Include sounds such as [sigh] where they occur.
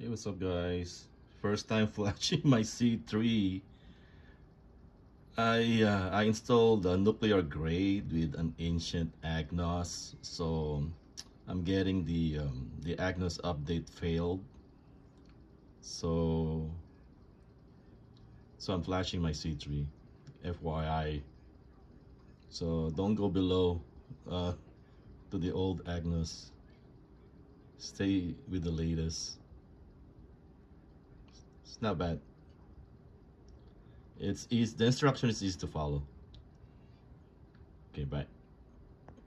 Hey, what's up guys? First time [laughs] flashing my C3. I uh, I installed a nuclear grade with an ancient Agnos, so I'm getting the um, the Agnos update failed. So so I'm flashing my C3, FYI. So don't go below uh, to the old Agnos. Stay with the latest. It's not bad. It's easy. The instruction is easy to follow. Okay, bye.